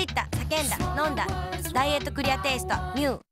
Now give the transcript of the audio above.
った叫んだ飲んだ。ダイエットクリアテイストミュー。